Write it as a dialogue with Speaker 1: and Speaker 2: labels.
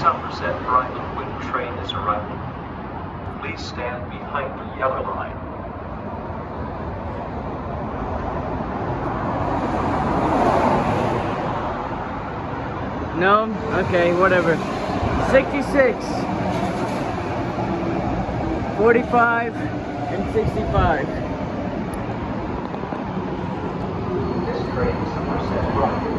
Speaker 1: Somerset Bridlewood when train is arriving. Please stand behind the yellow line.
Speaker 2: No? Okay, whatever. 66. 45 and 65.
Speaker 1: This train is Somerset Bridlewood.